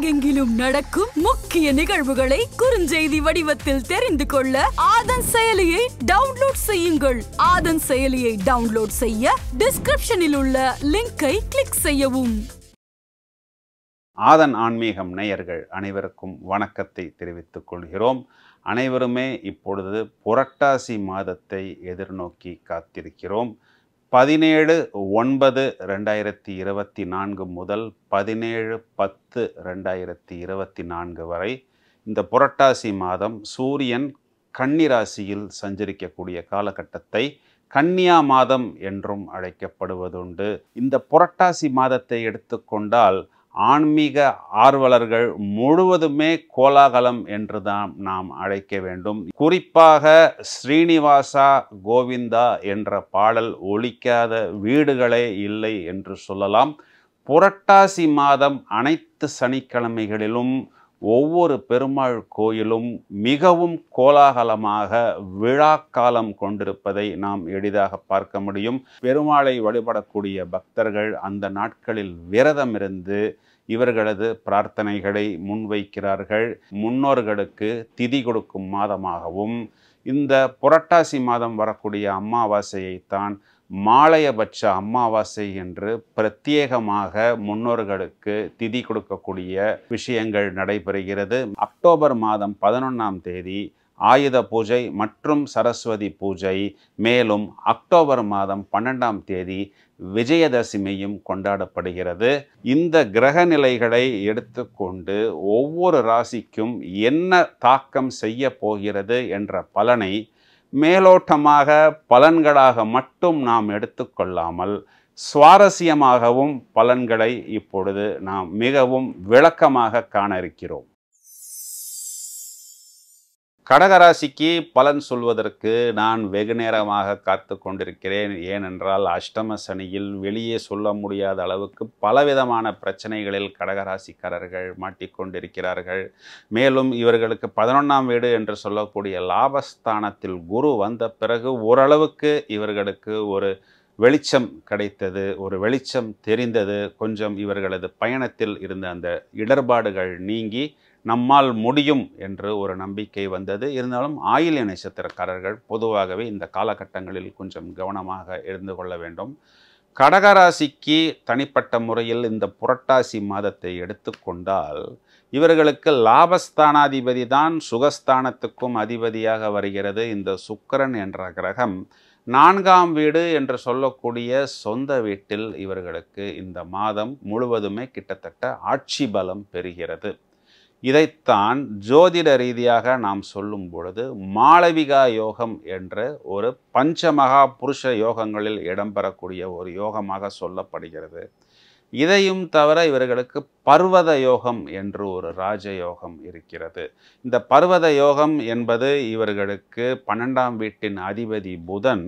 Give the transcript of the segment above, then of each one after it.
உலகெங்கிலும் நடக்கும் முக்கிய நிகழ்வுகளை குறுஞ்செய்தி வடிவத்தில் தெரிந்து கொள்ள ஆதன் செயலியை டவுன்லோட் செய்யுங்கள். ஆதன் செயலியை டவுன்லோட் செய்ய டிஸ்கிரிப்ஷனில் உள்ள லிங்கை கிளிக் செய்யவும். ஆதன் ஆன்மீகம் நேயர்கள் அனைவருக்கும் வணக்கத்தை தெரிவித்துக் கொள்கிறோம். அனைவருமே இப்பொழுது புரட்டாசி மாதத்தை எதிர்நோக்கி காத்திருக்கிறோம். பதினேழு ஒன்பது ரெண்டாயிரத்தி இருபத்தி நான்கு முதல் பதினேழு பத்து ரெண்டாயிரத்தி இருபத்தி நான்கு வரை இந்த புரட்டாசி மாதம் சூரியன் கன்னிராசியில் சஞ்சரிக்கக்கூடிய காலகட்டத்தை கன்னியா மாதம் என்றும் அழைக்கப்படுவதுண்டு. இந்த புரட்டாசி மாதத்தை எடுத்துக்கொண்டால் ஆன்மீக ஆர்வலர்கள் முழுவதுமே கோலாகலம் என்று தான் நாம் அழைக்க வேண்டும். குறிப்பாக ஸ்ரீனிவாசா கோவிந்தா என்ற பாடல் ஒழிக்காத வீடுகளே இல்லை என்று சொல்லலாம். புரட்டாசி மாதம் அனைத்து சனிக்கிழமைகளிலும் ஒவ்வொரு பெருமாள் கோயிலும் மிகவும் கோலாகலமாக விழாக்காலம் கொண்டிருப்பதை நாம் எளிதாக பார்க்க முடியும். பெருமாளை வழிபடக்கூடிய பக்தர்கள் அந்த நாட்களில் விரதம் இருந்து இவர்களது பிரார்த்தனைகளை முன்வைக்கிறார்கள். முன்னோர்களுக்கு திதி கொடுக்கும் மாதமாகவும் இந்த புரட்டாசி மாதம் வரக்கூடிய அமாவாசையைத்தான் மாலையபட்ச அமாவாசை என்று பிரத்யேகமாக முன்னோர்களுக்கு திதி கொடுக்கக்கூடிய விஷயங்கள் நடைபெறுகிறது. அக்டோபர் மாதம் பதினொன்றாம் தேதி ஆயுத பூஜை மற்றும் சரஸ்வதி பூஜை. மேலும் அக்டோபர் மாதம் பன்னெண்டாம் தேதி விஜயதசமியும் கொண்டாடப்படுகிறது. இந்த கிரக நிலைகளை எடுத்துக்கொண்டு ஒவ்வொரு ராசிக்கும் என்ன தாக்கம் செய்ய போகிறது என்ற பலனை மேலோட்டமாக பலன்களாக மட்டும் நாம் எடுத்துக்கொள்ளாமல் சுவாரஸ்யமாகவும் பலன்களை இப்பொழுது நாம் மிகவும் விளக்கமாக காண இருக்கிறோம். கடகராசிக்கு பலன் சொல்வதற்கு நான் வெகு நேரமாக காத்து கொண்டிருக்கிறேன். ஏனென்றால் அஷ்டம சனியில் வெளியே சொல்ல முடியாத அளவுக்கு பலவிதமான பிரச்சனைகளில் கடகராசிக்காரர்கள் மாட்டிக்கொண்டிருக்கிறார்கள். மேலும் இவர்களுக்கு பதினொன்றாம் வீடு என்று சொல்லக்கூடிய லாபஸ்தானத்தில் குரு வந்த பிறகு ஓரளவுக்கு இவர்களுக்கு ஒரு வெளிச்சம் கிடைத்தது ஒரு வெளிச்சம் தெரிந்தது. கொஞ்சம் இவர்களது பயணத்தில் இருந்த அந்த இடர்பாடுகள் நீங்கி நம்மால் முடியும் என்று ஒரு நம்பிக்கை வந்தது. இருந்தாலும் ஆயில்ய நட்சத்திரக்காரர்கள் பொதுவாகவே இந்த காலகட்டங்களில் கொஞ்சம் கவனமாக இருந்து கொள்ள வேண்டும். கடகராசிக்கு தனிப்பட்ட முறையில் இந்த புரட்டாசி மாதத்தை எடுத்துக்கொண்டால் இவர்களுக்கு லாபஸ்தானாதிபதி தான் சுகஸ்தானத்துக்கும் அதிபதியாக வருகிறது. இந்த சுக்கரன் என்ற கிரகம் நான்காம் வீடு என்று சொல்லக்கூடிய சொந்த வீட்டில் இவர்களுக்கு இந்த மாதம் முழுவதுமே கிட்டத்தட்ட ஆட்சி பலம் பெறுகிறது. இதைத்தான் ஜோதிட ரீதியாக நாம் சொல்லும் பொழுது மாளவிகா யோகம் என்ற ஒரு பஞ்சமகா புருஷ யோகங்களில் இடம்பெறக்கூடிய ஒரு யோகமாக சொல்லப்படுகிறது. இதையும் தவிர இவர்களுக்கு பர்வத யோகம் என்று ஒரு ராஜயோகம் இருக்கிறது. இந்த பர்வத யோகம் என்பது இவர்களுக்கு பன்னெண்டாம் வீட்டின் அதிபதி புதன்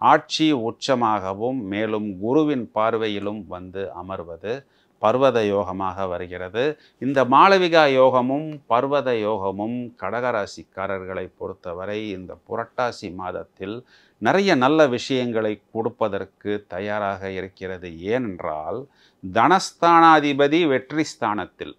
ஆட்சி உச்சமாகவும் மேலும் குருவின் பார்வையிலும் வந்து அமர்வது. பர்வத யோகமாக வருகிறது. இந்த மாளவிகா யோகமும் பர்வத யோகமும் கடகராசிக்காரர்களை பொறுத்தவரை இந்த புரட்டாசி மாதத்தில் நிறைய நல்ல விஷயங்களை கொடுப்பதற்கு தயாராக இருக்கிறது. ஏனென்றால் தனஸ்தானாதிபதி வெற்றி ஸ்தானத்தில்.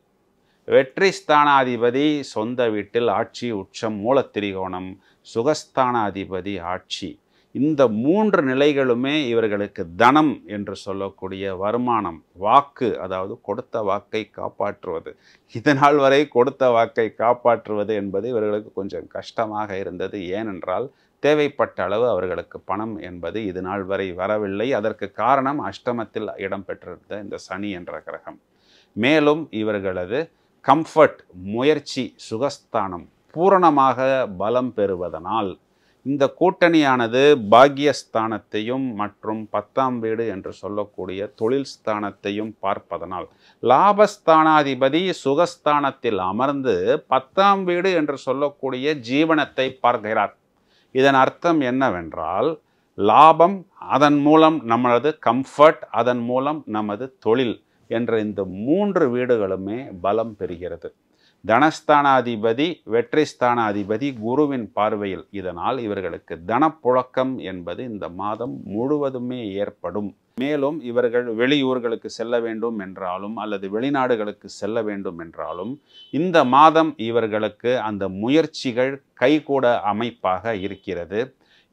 வெற்றி ஸ்தானாதிபதி சொந்த வீட்டில் ஆட்சி உச்சம் மூலத்திரிகோணம் சுகஸ்தானாதிபதி ஆட்சி. இந்த மூன்று நிலைகளுமே இவர்களுக்கு தனம் என்று சொல்லக்கூடிய வருமானம் வாக்கு அதாவது கொடுத்த வாக்கை காப்பாற்றுவது. இதனால் வரை கொடுத்த வாக்கை காப்பாற்றுவது என்பது இவர்களுக்கு கொஞ்சம் கஷ்டமாக இருந்தது. ஏனென்றால் தேவைப்பட்ட அளவு அவர்களுக்கு பணம் என்பது இது நாள் வரை வரவில்லை. அதற்கு காரணம் அஷ்டமத்தில் இடம்பெற்றிருந்த இந்த சனி என்ற கிரகம். மேலும் இவர்களது கம்ஃபர்ட் முயற்சி சுகஸ்தானம் பூரணமாக பலம் பெறுவதனால் இந்த கூட்டணியானது பாக்யஸ்தானத்தையும் மற்றும் பத்தாம் வீடு என்று சொல்லக்கூடிய தொழில் ஸ்தானத்தையும் பார்ப்பதனால் லாபஸ்தானாதிபதி சுகஸ்தானத்தில் அமர்ந்து பத்தாம் வீடு என்று சொல்லக்கூடிய ஜீவனத்தை பார்க்கிறார். இதன் அர்த்தம் என்னவென்றால் லாபம் அதன் மூலம் நமது கம்ஃபர்ட் அதன் மூலம் நமது தொழில் என்ற இந்த மூன்று வீடுகளுமே பலம் பெறுகிறது. தனஸ்தானாதிபதி வெற்றி ஸ்தானாதிபதி குருவின் பார்வையில் இதனால் இவர்களுக்கு தனப்புழக்கம் என்பது இந்த மாதம் முழுவதுமே ஏற்படும். மேலும் இவர்கள் வெளியூர்களுக்கு செல்ல வேண்டும் என்றாலும் அல்லது வெளிநாடுகளுக்கு செல்ல வேண்டும் என்றாலும் இந்த மாதம் இவர்களுக்கு அந்த முயற்சிகள் கைகூட அமைப்பாக இருக்கிறது.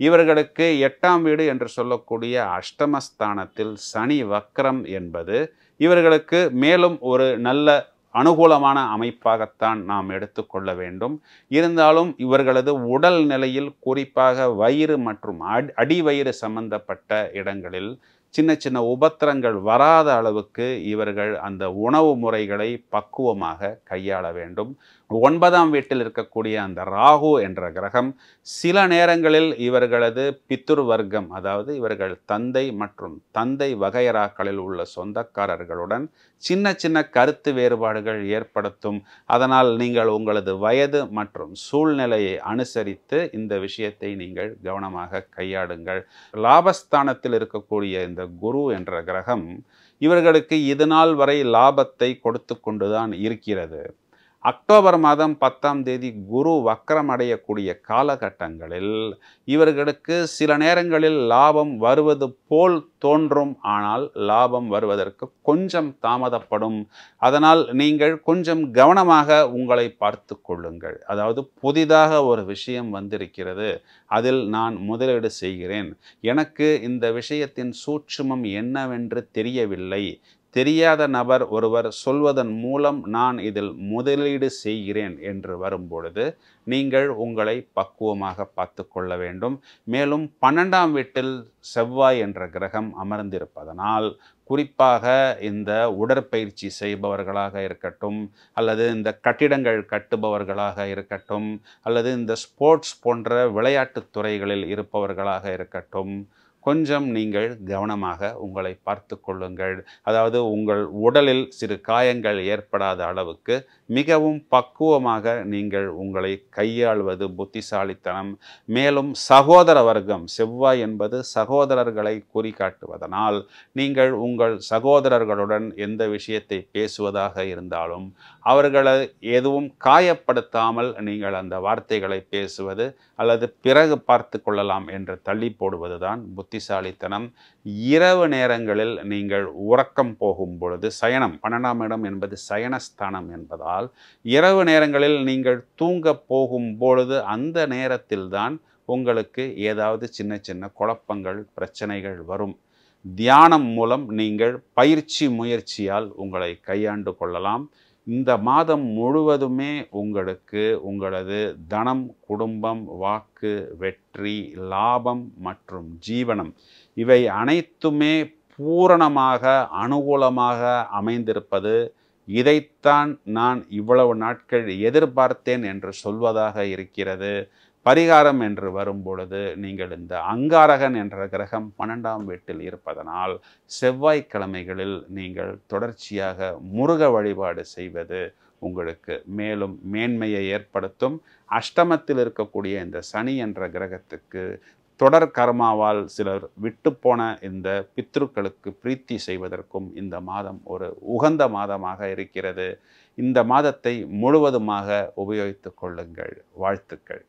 இவர்களுக்கு எட்டாம் வீடு என்று சொல்லக்கூடிய அஷ்டமஸ்தானத்தில் சனி வக்ரம் என்பது இவர்களுக்கு மேலும் ஒரு நல்ல அனுகூலமான அமைப்பாகத்தான் நாம் எடுத்துக்கொள்ள வேண்டும். இருந்தாலும் இவர்களது உடல் நிலையில் குறிப்பாக வயிறு மற்றும் அடி அடிவயிறு சம்பந்தப்பட்ட இடங்களில் சின்ன சின்ன உபத்திரங்கள் வராத அளவுக்கு இவர்கள் அந்த உணவு முறைகளை பக்குவமாக கையாள வேண்டும். ஒன்பதாம் வீட்டில் இருக்கக்கூடிய அந்த ராகு என்ற கிரகம் சில நேரங்களில் இவர்களது பித்துர் வர்க்கம் அதாவது இவர்கள் தந்தை மற்றும் தந்தை வகையராக்களில் உள்ள சொந்தக்காரர்களுடன் சின்ன சின்ன கருத்து வேறுபாடுகள் ஏற்படுத்தும். அதனால் நீங்கள் உங்களது வயது மற்றும் சூழ்நிலையை அனுசரித்து இந்த விஷயத்தை நீங்கள் கவனமாக கையாடுங்கள் லாபஸ்தானத்தில் இருக்கக்கூடிய இந்த குரு என்ற கிரகம் இவர்களுக்கு இது நாள் வரை லாபத்தை கொடுத்து கொண்டுதான் இருக்கிறது. அக்டோபர் மாதம் பத்தாம் தேதி குரு வக்கரமடையக்கூடிய காலகட்டங்களில் இவர்களுக்கு சில நேரங்களில் லாபம் வருவது போல் தோன்றும். ஆனால் லாபம் வருவதற்கு கொஞ்சம் தாமதப்படும். அதனால் நீங்கள் கொஞ்சம் கவனமாக உங்களை பார்த்து கொள்ளுங்கள். அதாவது புதிதாக ஒரு விஷயம் வந்திருக்கிறது. அதில் நான் முதலீடு செய்கிறேன். எனக்கு இந்த விஷயத்தின் சூட்சுமம் என்னவென்று தெரியவில்லை. தெரியாத நபர் ஒருவர் சொல்வதன் மூலம் நான் இதில் முதலீடு செய்கிறேன் என்று வரும்பொழுது நீங்கள் உங்களை பக்குவமாக பார்த்து கொள்ள வேண்டும். மேலும் பன்னெண்டாம் வீட்டில் செவ்வாய் என்ற கிரகம் அமர்ந்திருப்பதனால் குறிப்பாக இந்த உடற்பயிற்சி செய்பவர்களாக இருக்கட்டும் அல்லது இந்த கட்டிடங்கள் கட்டுபவர்களாக இருக்கட்டும் அல்லது இந்த ஸ்போர்ட்ஸ் போன்ற விளையாட்டுத் துறைகளில் இருப்பவர்களாக இருக்கட்டும் கொஞ்சம் நீங்கள் கவனமாக உங்களை பார்த்து கொள்ளுங்கள் அதாவது உங்கள் உடலில் சிறு காயங்கள் ஏற்படாத அளவுக்கு மிகவும் பக்குவமாக நீங்கள் உங்களை கையாள்வது புத்திசாலித்தனம். மேலும் சகோதர வர்க்கம் செவ்வாய் என்பது சகோதரர்களை குறிகாட்டுவதனால் நீங்கள் உங்கள் சகோதரர்களுடன் எந்த விஷயத்தை பேசுவதாக இருந்தாலும் அவர்களை எதுவும் காயப்படுத்தாமல் நீங்கள் அந்த வார்த்தைகளை பேசுவது அல்லது பிறகு பார்த்து கொள்ளலாம் என்று தள்ளி போடுவதுதான் புத்திசாலித்தனம். இரவு நேரங்களில் நீங்கள் உறக்கம் போகும் பொழுது சயனம் பன்னெண்டாம் இடம் என்பது சயனஸ்தானம் என்பதால் இரவு நேரங்களில் நீங்கள் தூங்க போகும் பொழுது அந்த நேரத்தில்தான் உங்களுக்கு ஏதாவது சின்ன சின்ன குழப்பங்கள் பிரச்சனைகள் வரும். தியானம் மூலம் நீங்கள் பயிற்சி முயற்சியால் உங்களை கையாண்டு கொள்ளலாம். இந்த மாதம் முழுவதுமே உங்களுக்கு உங்களது தனம் குடும்பம் வாக்கு வெற்றி லாபம் மற்றும் ஜீவனம் இவை அனைத்துமே பூரணமாக அனுகூலமாக அமைந்திருப்பது. இதைத்தான் நான் இவ்வளவு நாட்கள் எதிர்பார்த்தேன் என்று சொல்வதாக இருக்கிறது. பரிகாரம் என்று வரும்பொழுது நீங்கள் இந்த அங்காரகன் என்ற கிரகம் பன்னெண்டாம் வீட்டில் இருப்பதனால் செவ்வாய்க்கிழமைகளில் நீங்கள் தொடர்ச்சியாக முருக வழிபாடு செய்வது உங்களுக்கு மேலும் மேன்மையை ஏற்படுத்தும். அஷ்டமத்தில் இருக்கக்கூடிய இந்த சனி என்ற கிரகத்துக்கு தொடர் கர்மாவால் சிலர் விட்டுப்போன இந்த பித்ருக்களுக்கு பிரீத்தி செய்வதற்கும் இந்த மாதம் ஒரு உகந்த மாதமாக இருக்கிறது. இந்த மாதத்தை முழுவதுமாக உபயோகித்து கொள்ளுங்கள். வாழ்த்துக்கள்.